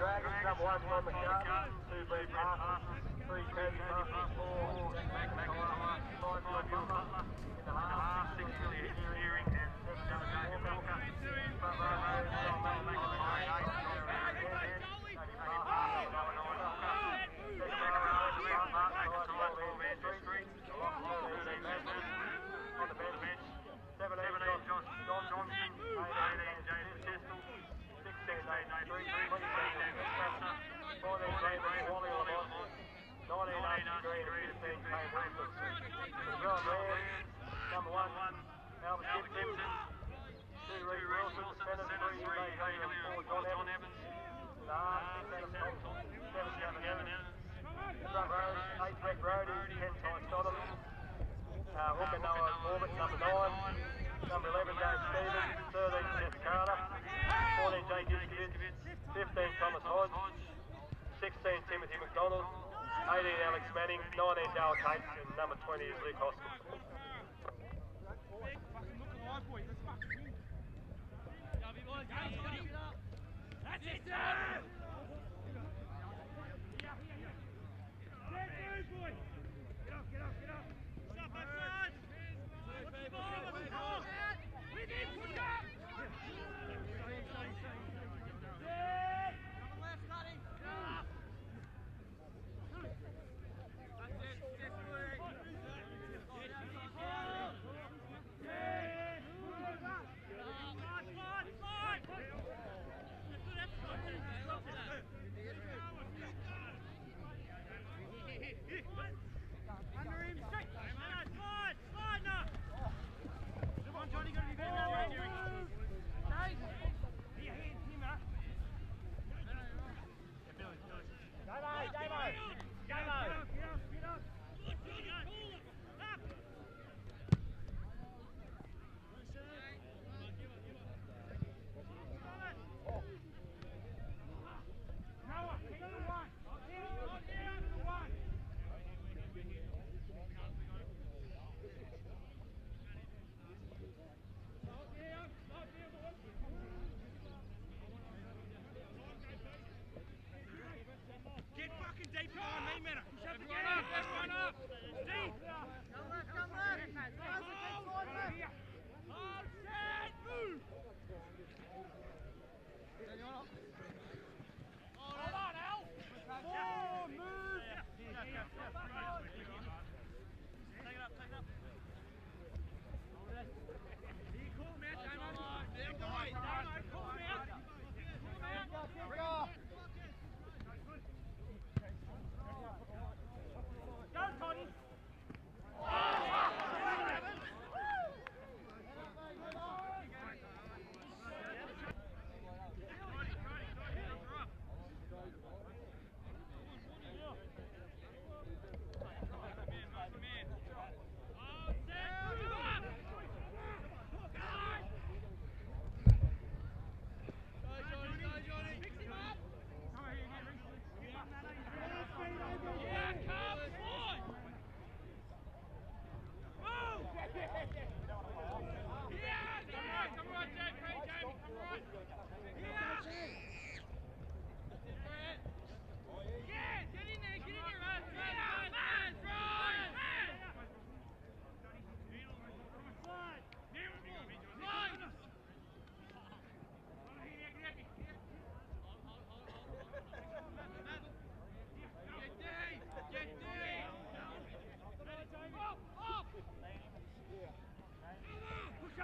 Dragons, number one, Ron McCartney, two B Parsons, three Kirby Parsons, four Mac McIntyre, five Bill Butler, in the half, six Billy Engineering, and seven James Walker. Front row, John Mac McIntyre, eight Jerry Hand, Tony Parsons, number nine Walker. Second row, Mark Mark, twelve Andrew Street, thirteen Madison, on the bench, seventeen Josh Johnson, eighteen James Chestel, 16, 18, 23, 20, David Strasser, 14, David Wally Lamont, 19, Archie Green, and 15, Kay Wilson. John Rand, number one, Albert Gibson, two, Reece Wilson, three, Ray Hillier, four, John Evans, half, six, Adam Thompson, seven, Gavin Evans, eight, Brett Brody, ten, Ty Sodom, uh, hooker Noah Corbett, number nine, number 11, Dave Stevens, 13, Jeff Carter, 14, Jake Iskovitz, 15, Thomas Hodge, 16, Timothy McDonald, 18, Alex Manning, 19, Dale Cates, and number 20 is Luke Hoskins. 立ち位置!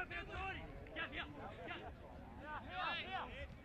Here, here, here.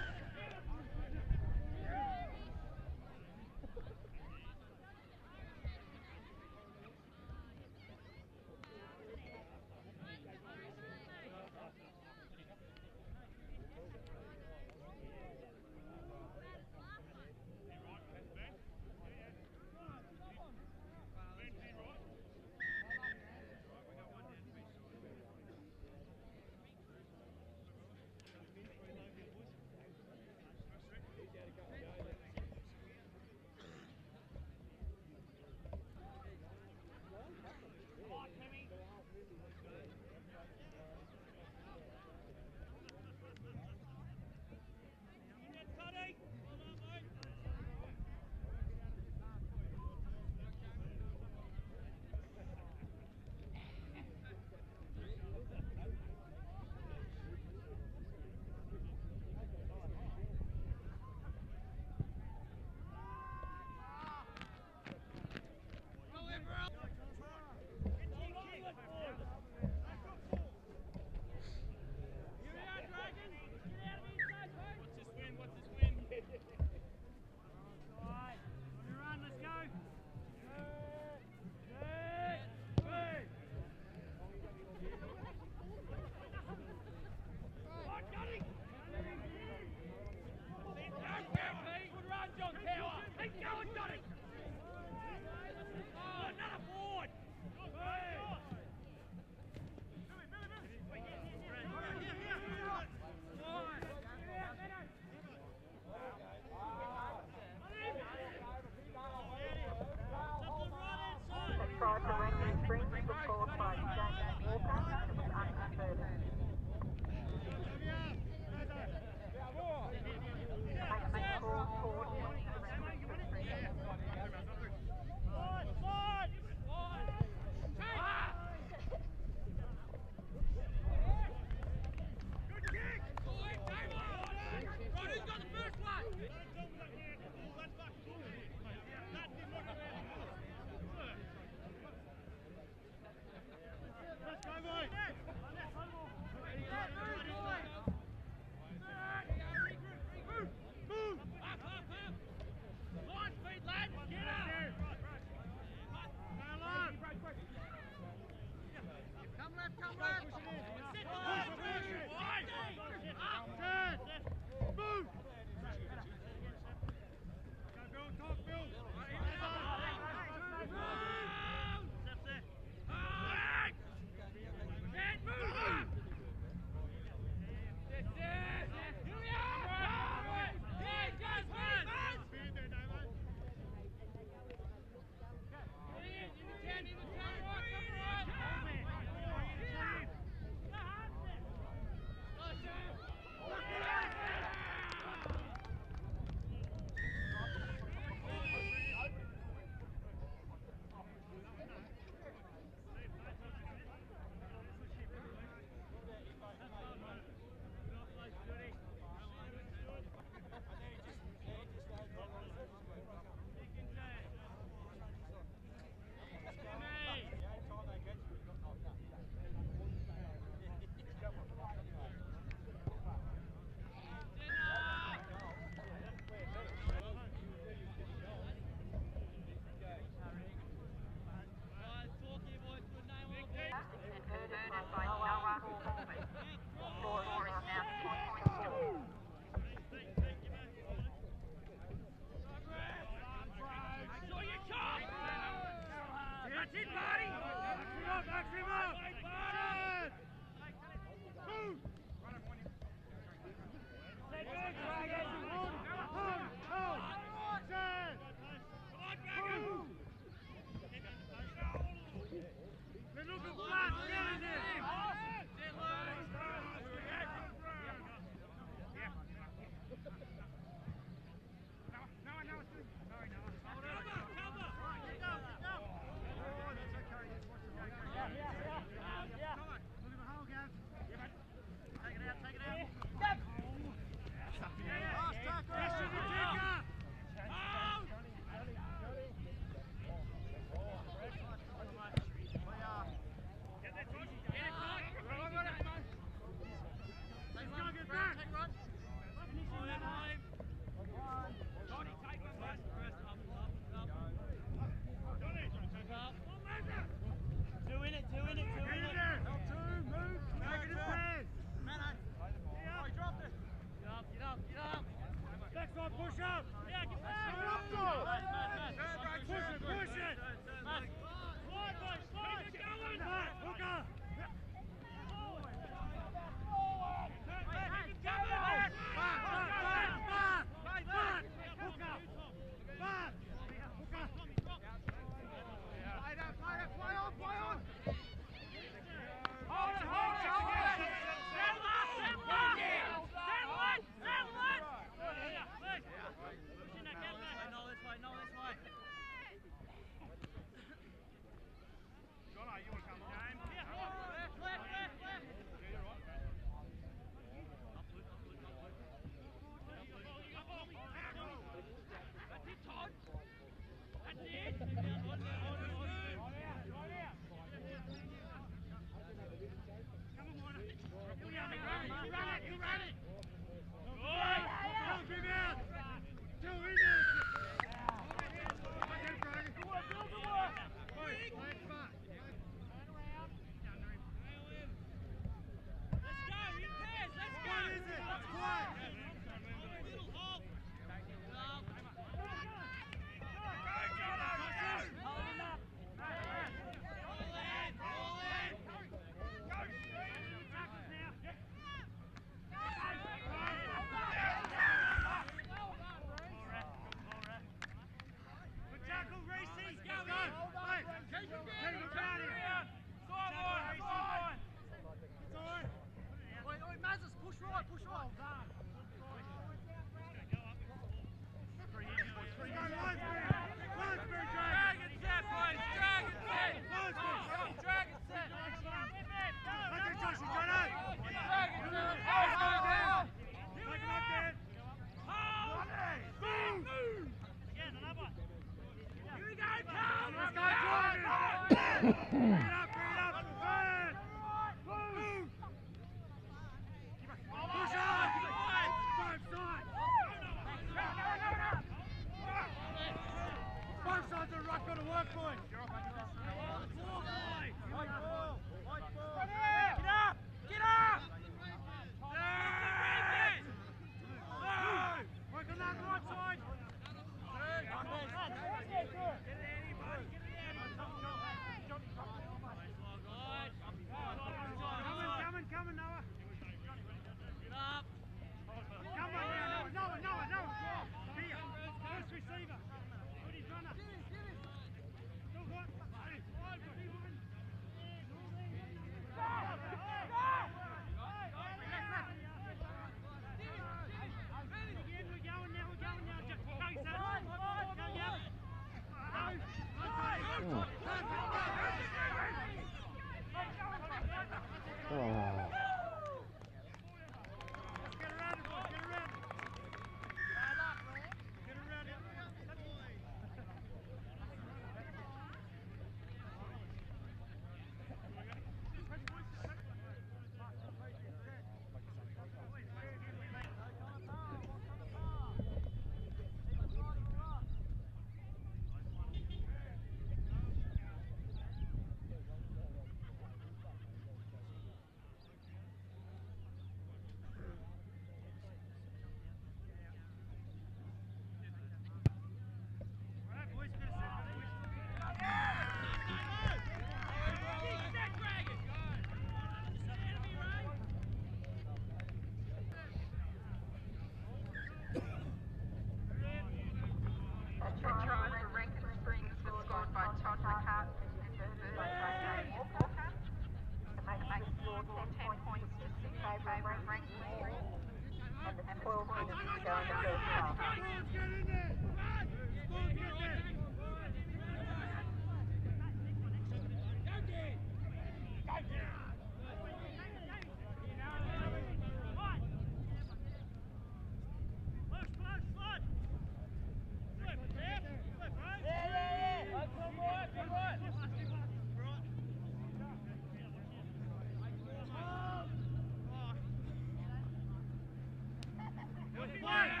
Play.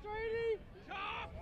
Strady! Chop!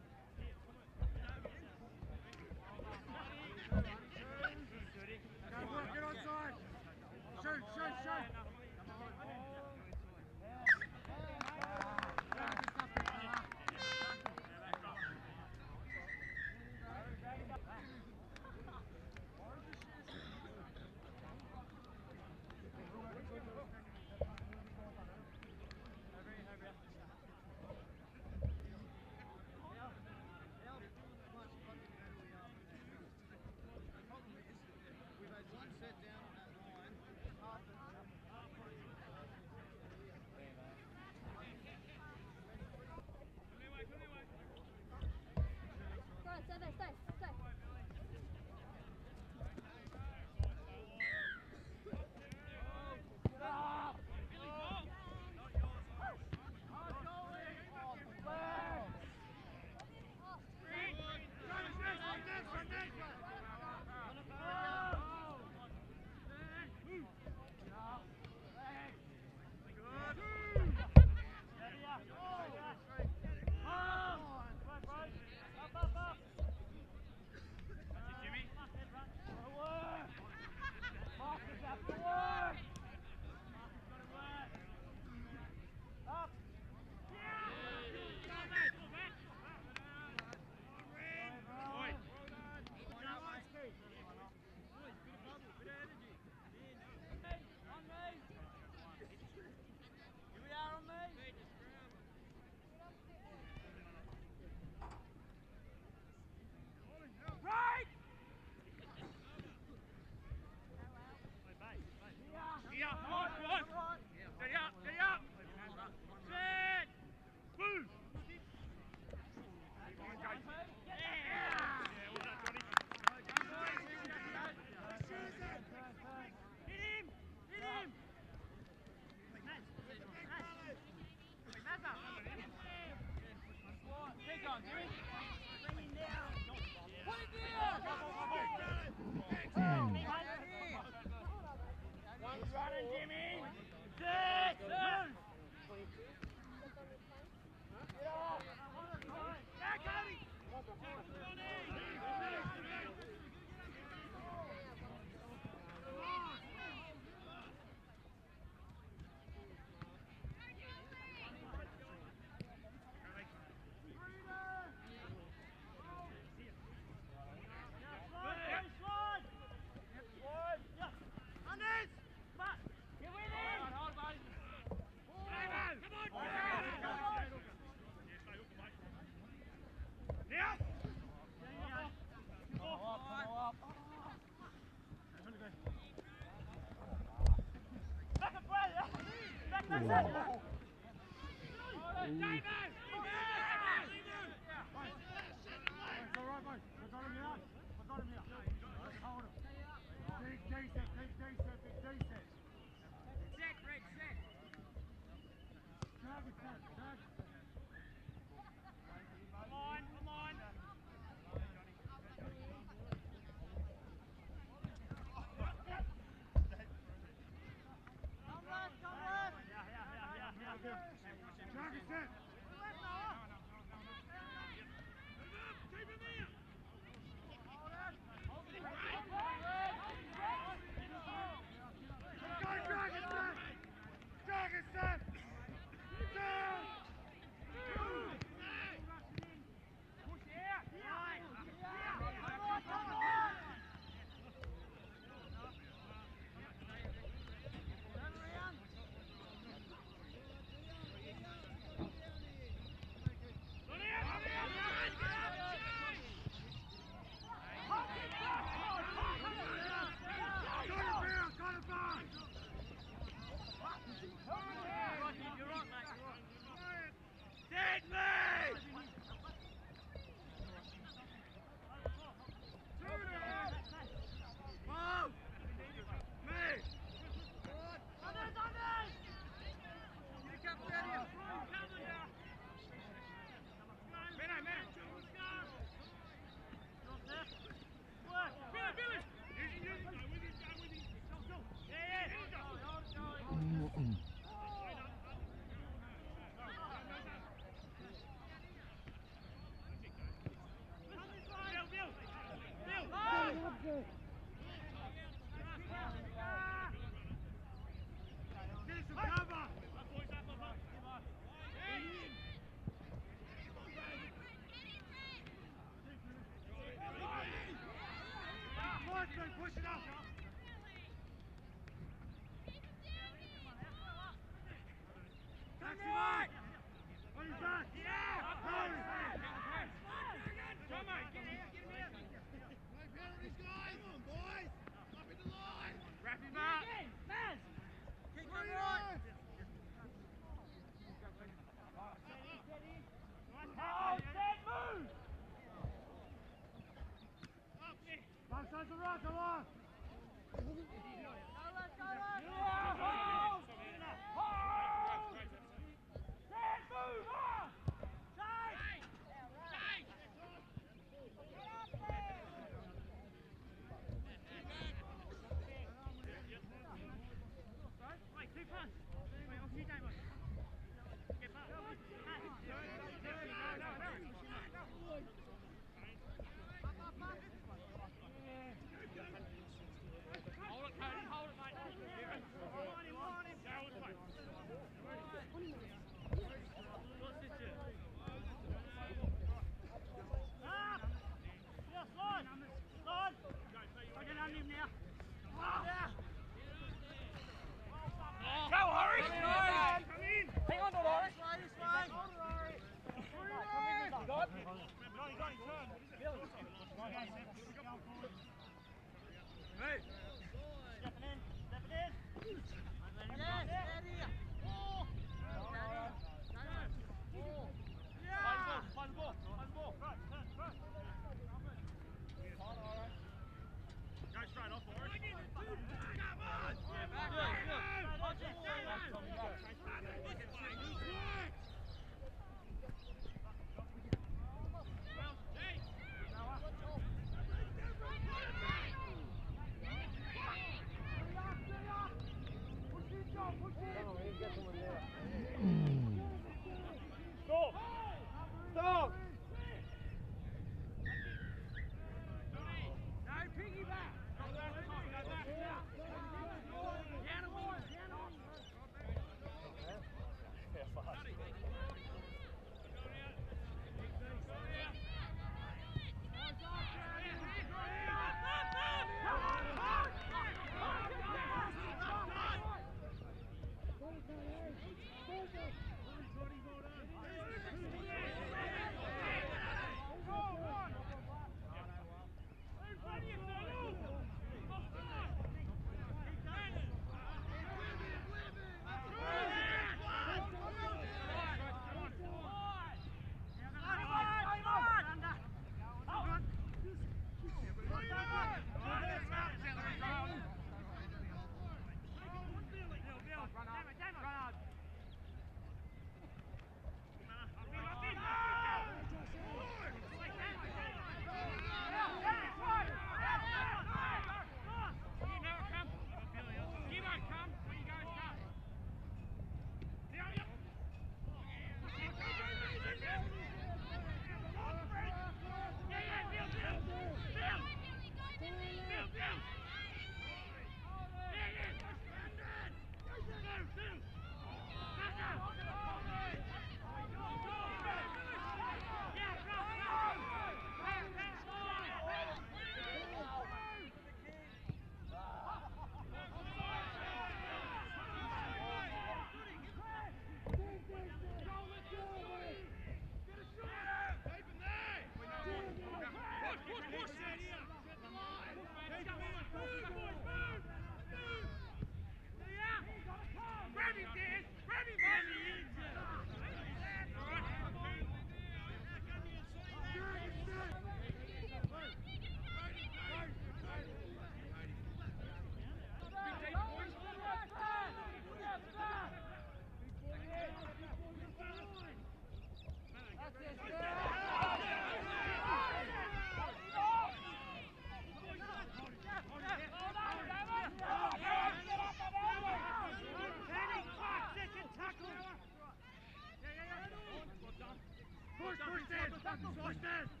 Achtung, Vorstellen!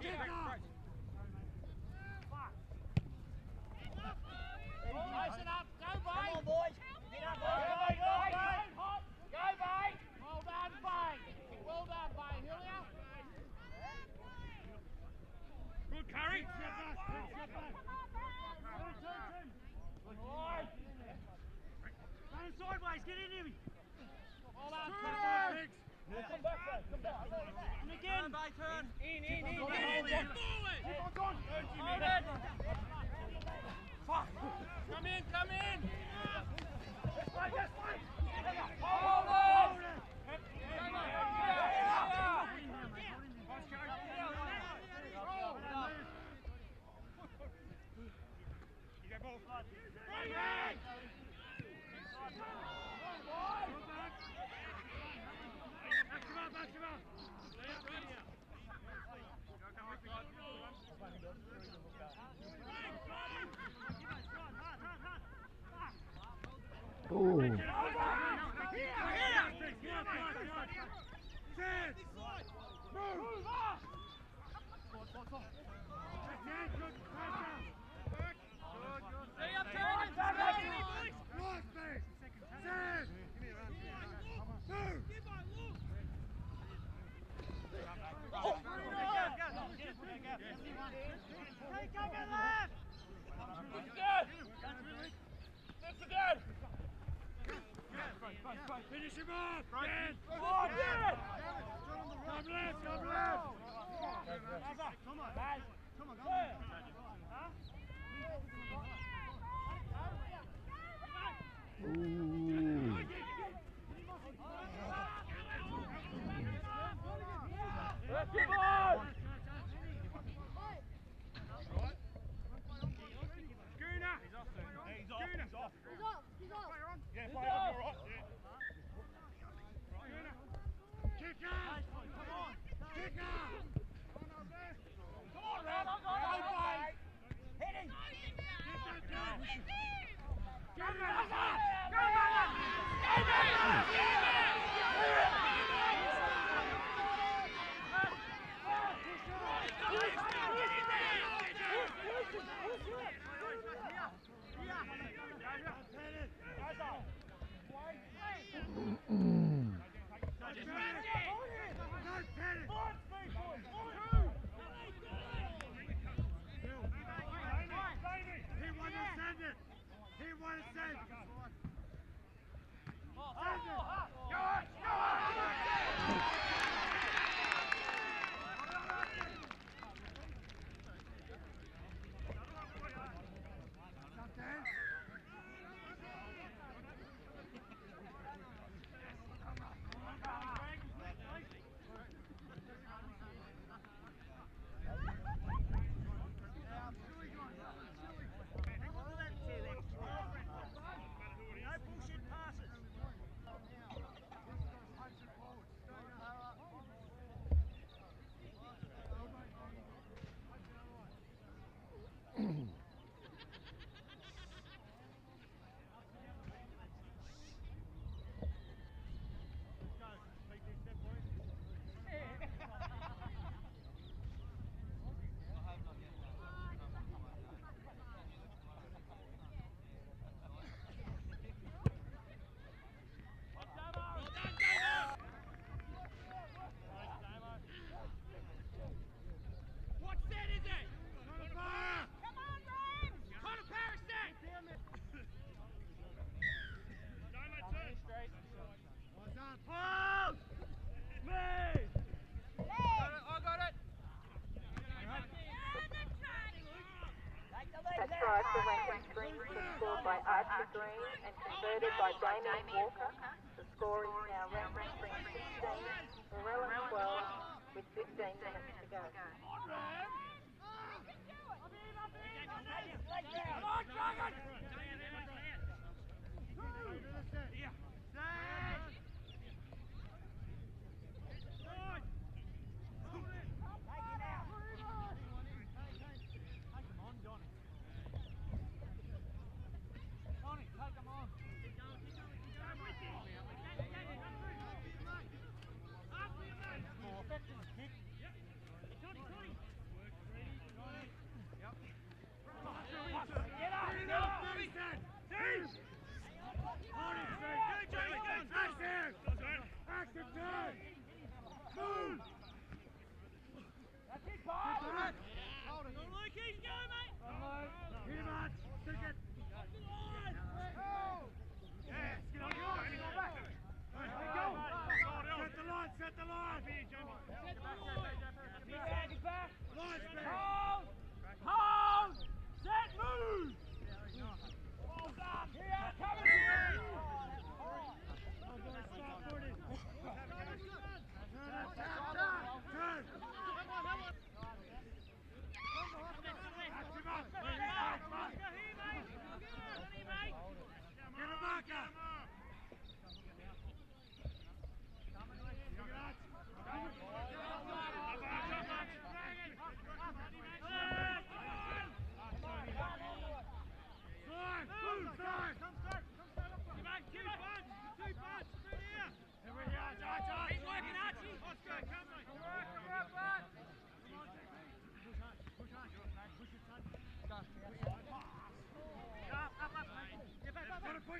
Get out! Finish him off! Right. Ben! Forward! Ben! Come left, come left! Come on, guys! Come on, come on! Ooh. Let's keep on! Tiger! Interwanking Dreams was scored by Archie Green and converted by Damien Walker. The score is now round 16, Barellan 12, with 15 minutes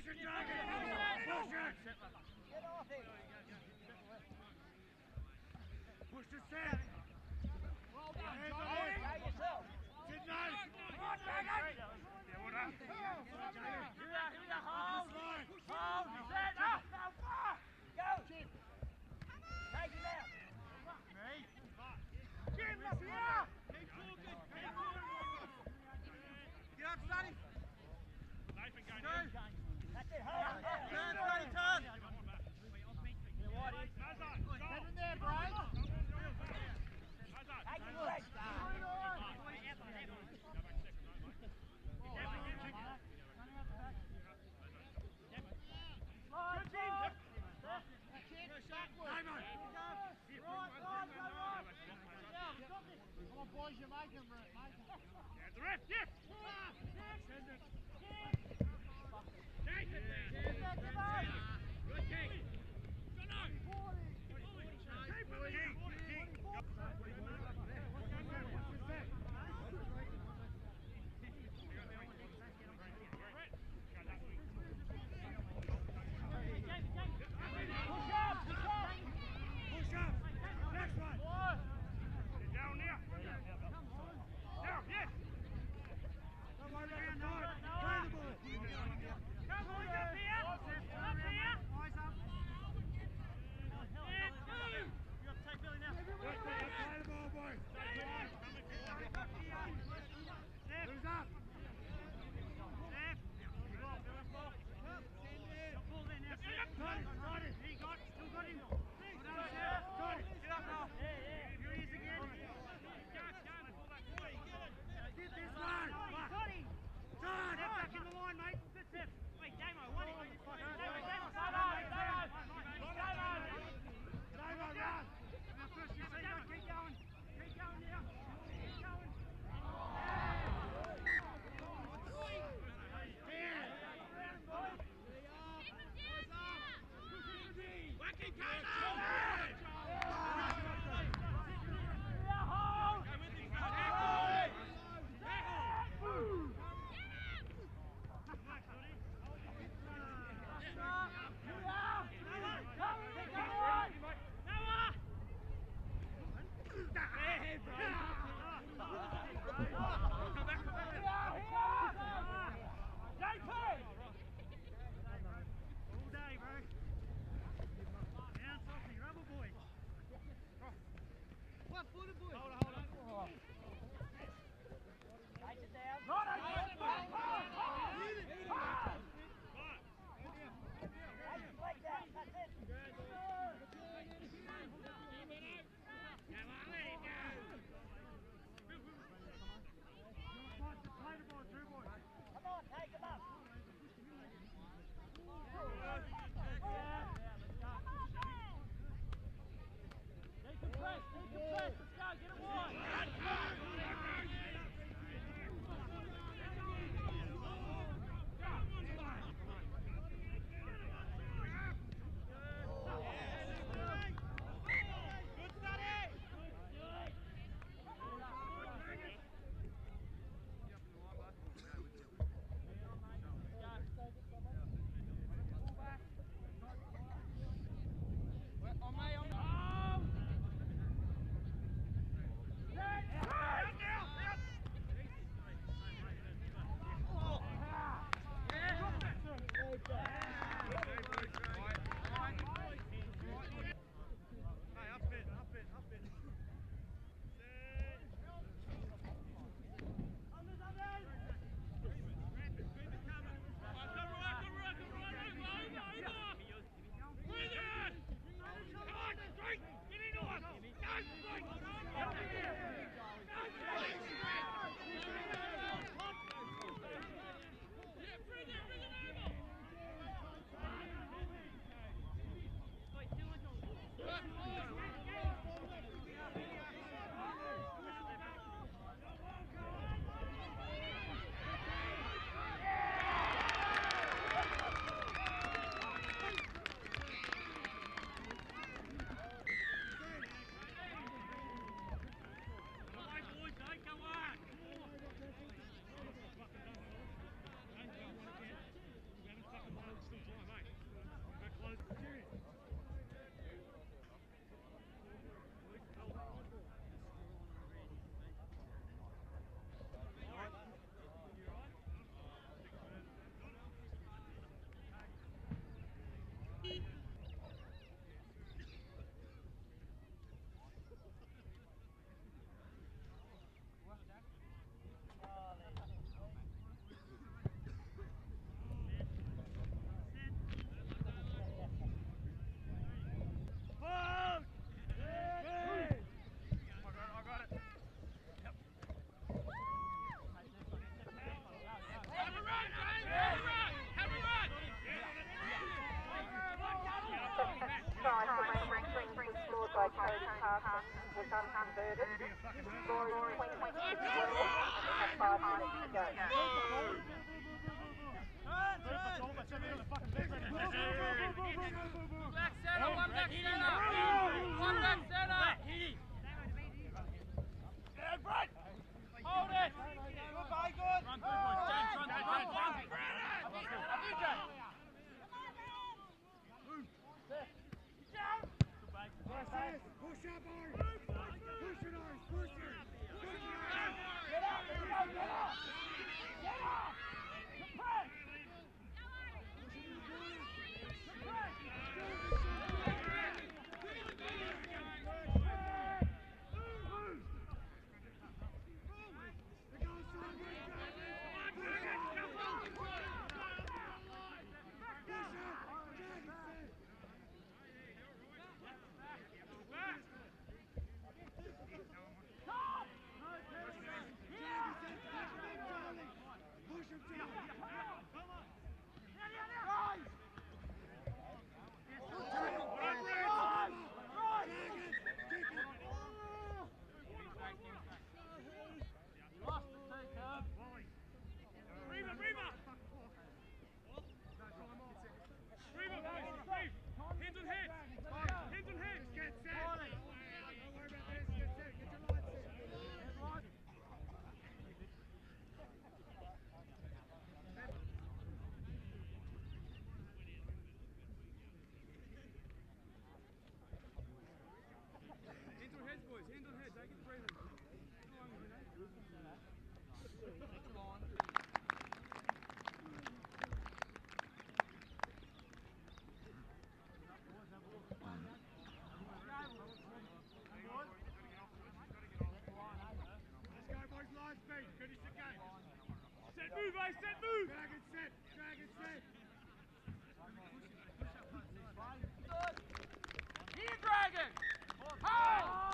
Get off it! Push the set! tonight the main rankings explored by Cody Carter was unconverted. Score is 20 12 and they have five minutes to go. Hey, hey, hey, Push up, Art! Dragon set, dragon set. Dragon. Hold.